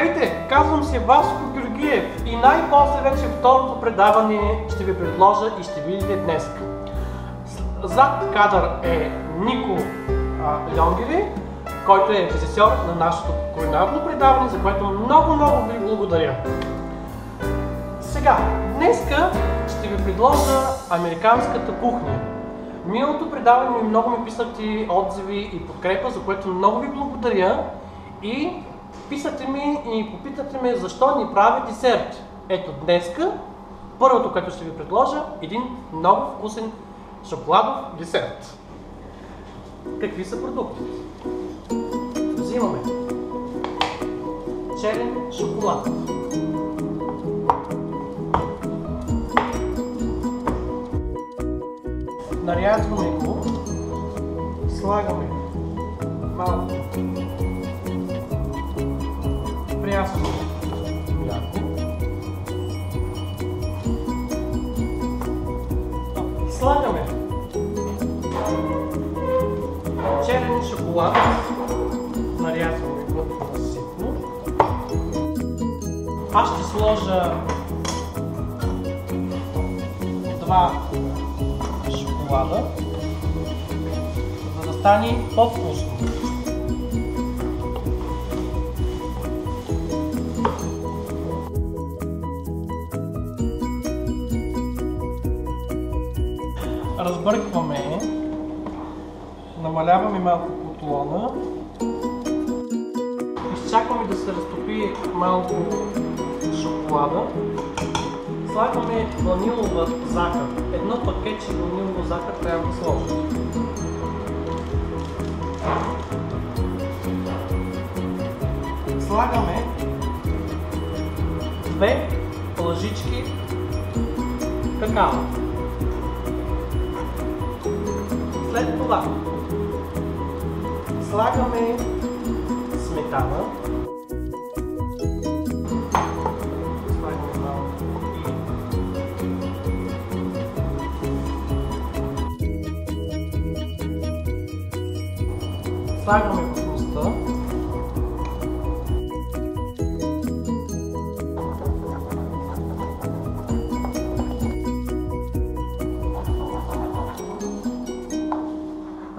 Здравейте, казвам се Васко Георгиев и най-после вече второто предаване ще ви предложа и ще видите днес. Зад кадър е Нико Льонгери, който е режисьор на нашето кулинарно предаване, за което много, много ви благодаря. Сега, днеска ще ви предложа американската кухня. Миналото предаване ми много ми писахте отзиви и подкрепа, за което много ви благодаря. И писате ми и попитате ме защо ни правя десерт. Ето днеска, първото, което ще ви предложа, един много вкусен шоколадов десерт. Какви са продуктите? Взимаме черен шоколад. Нарязваме го, слагаме малко прясно мляко. Слагаме черен шоколад, нарязваме ситно. Аз ще сложа два шоколада, за да стане по-вкусно. Разбъркваме, намаляваме малко котлона, изчакваме да се разтопи малко шоколада, слагаме ванилова захар. Едно пакетче ванилова захар трябва да сложим. Слагаме две лъжички какао. След това слагаме сметана. Слагаме малко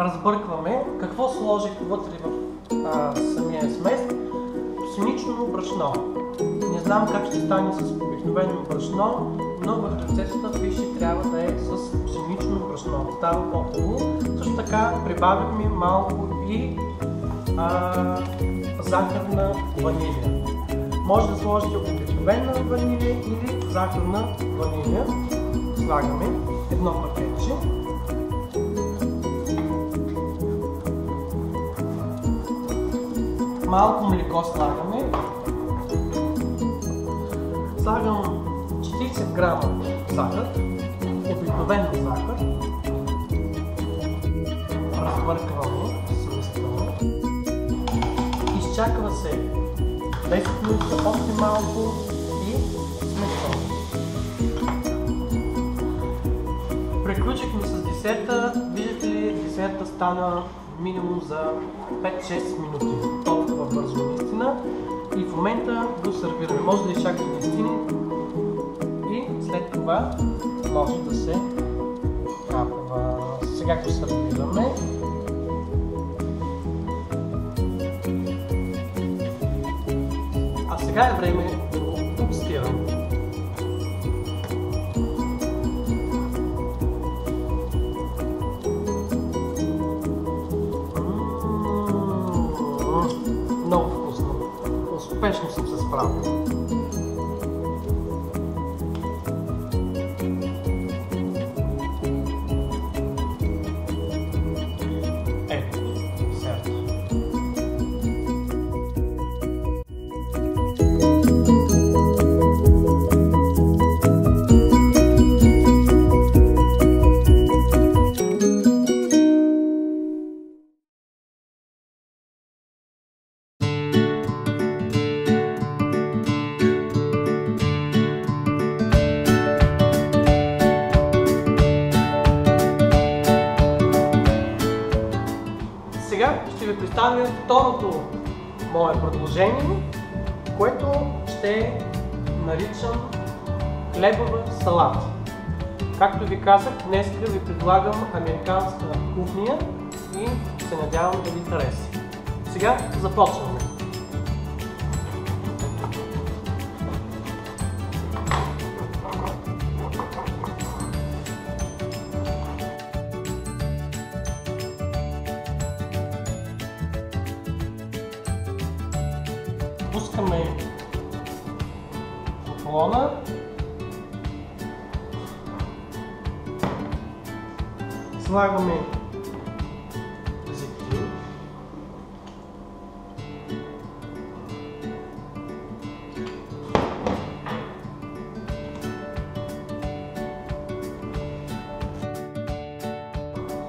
Разбъркваме какво сложих вътре в а, самия смес. Пшенично брашно. Не знам как ще стане с обикновено брашно, но в рецептата пише трябва да е с пшенично брашно. Става по-хубаво. Също така прибавихме малко и а, захарна ванилия. Може да сложите обикновена ванилия или захарна ванилия. Слагаме едно Малко млеко слагаме. Слагам 40 грама захар, обикновена захар. Разбъркваме съвестно. Изчаква се 10 минути още малко и сме готови. Приключихме с десерта. Виждате ли, десерта стана минимум за 5-6 минути. Толкова бързо наистина. И в момента го сервираме. Може да изчакате 10 и след това може да се капва. Сега го сервираме. А сега е време 아 представя второто мое предложение, което ще наричам хлебова салат. Както ви казах, днес ви предлагам американска кухня и се надявам да ви хареса. Сега започваме. Пускаме поклона слагаме зехтин.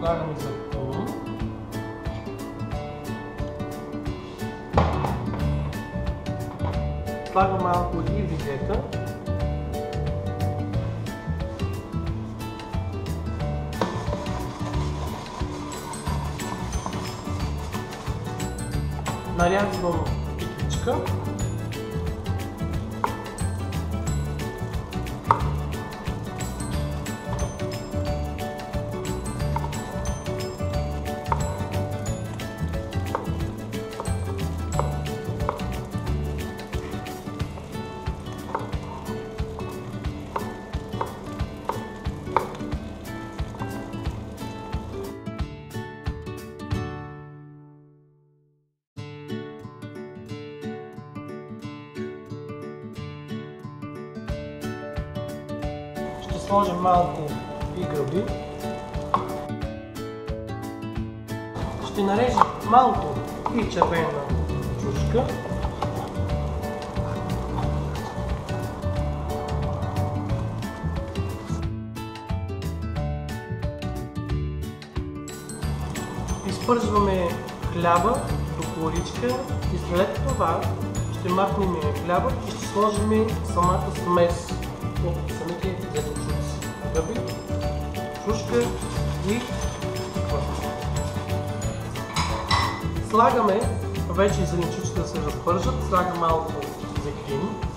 Слагаме зехтин. Слагам малко и вигета. нарязвам пикичка. Сложим малко и гъби. Ще нарежем малко и червена чушка. Изпържваме хляба до коричка и след това ще махнем хляба и ще сложим самата смес от. Гъби, шушка и квас. Слагаме вече зеленчуците да се разпържат, слагам малко зехтин.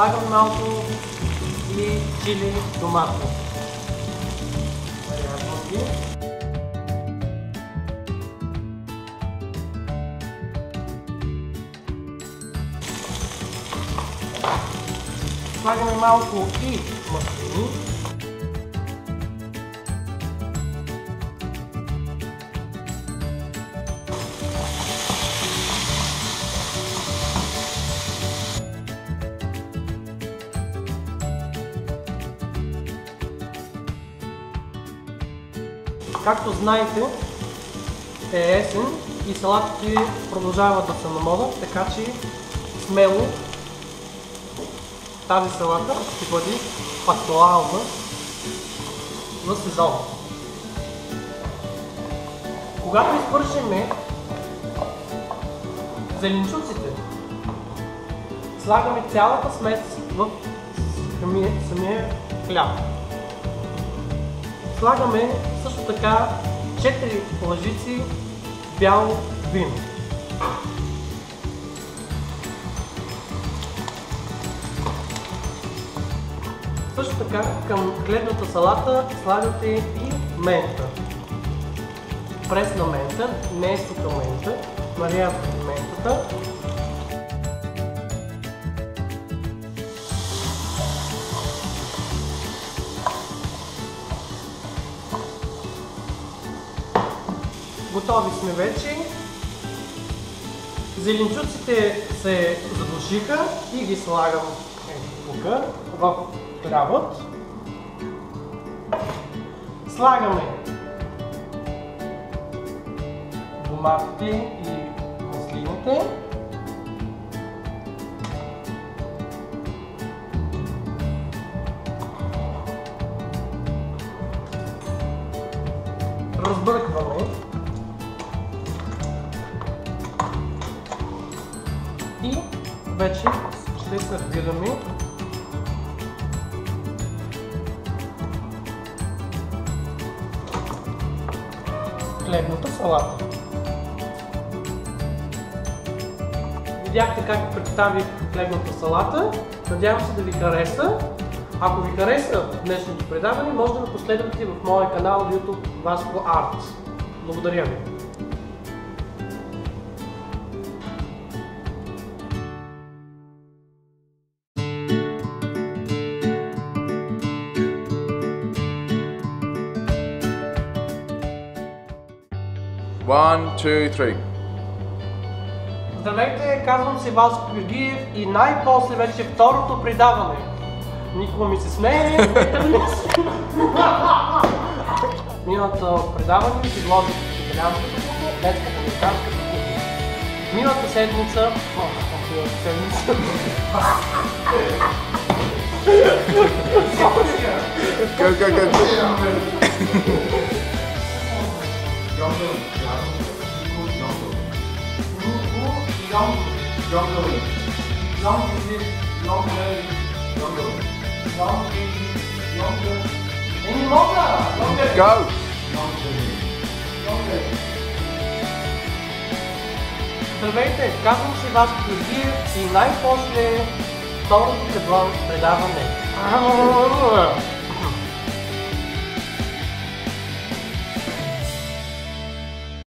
Слагам малко и чили доматно. Нарязвам ги. Слагаме малко Както знаете, е есен и салатите продължават да са на мода, така че смело тази салата ще бъде актуална за сезона. Когато извършиме зеленчуците, слагаме цялата смес в самия хляб. Слагаме също така 4 лъжици бяло вино. Също така към хлебната салата слагате и мента. Пресна мента, не е суха мента, нарязвате ментата. Готови сме вече. Зеленчуците се задушиха и ги слагам тук в хлябът. Слагаме доматите и маслините. Вече след сервираме хлебната салата. Видяхте как представих хлебната салата. Надявам се да ви хареса. Ако ви хареса днешното предаване, може да ме последвате в моя канал YouTube Vasco Art. Благодаря ви! One, two, three. Здравейте, казвам се Васко Георгиев и най-после вече второто предаване. Никога ми се смее. Миналото предаване си изложих италианската кухня, днеската американската кухня. Миналата седмица... О, миналата седмица... Jong Jan Jan Jan is dit, Jan Leuk, Jan Dolan. Jan is. En Jolanda, Jan Leuk. Go! De blank bij.